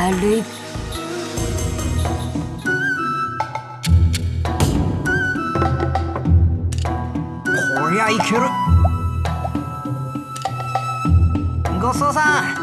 悪いこりゃいける。ごちそうさん。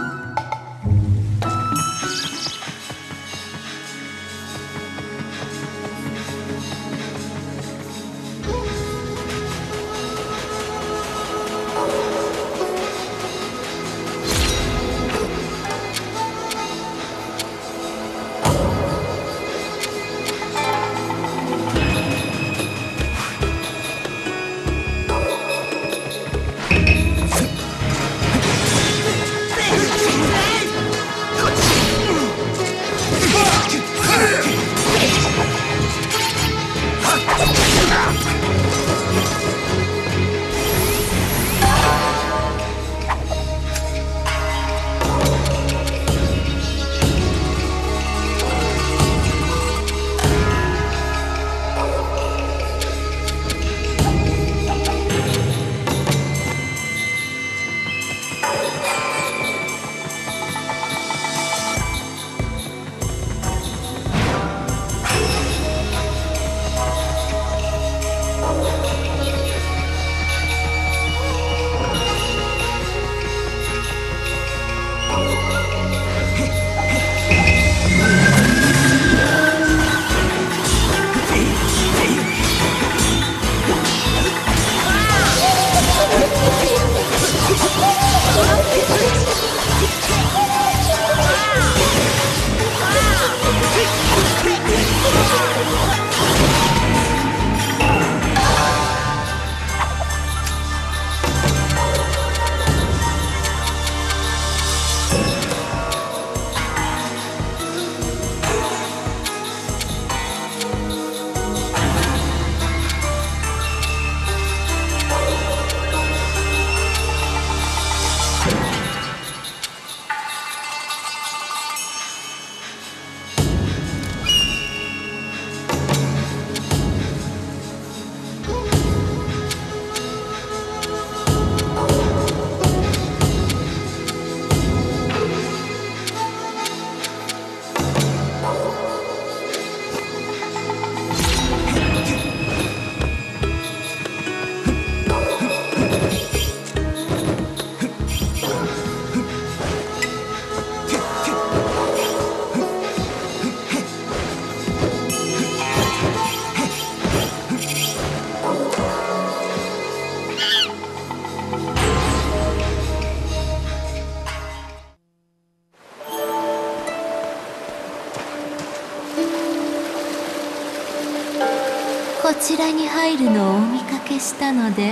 こちらに入るのをお見かけしたので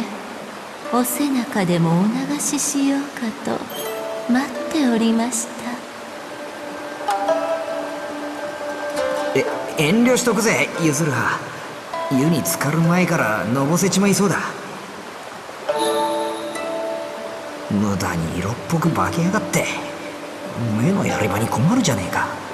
お背中でもお流ししようかと待っておりました。え遠慮しとくぜゆずるは。湯に浸かる前からのぼせちまいそうだ。無駄に色っぽく化けやがって。目のやればに困るじゃねえか。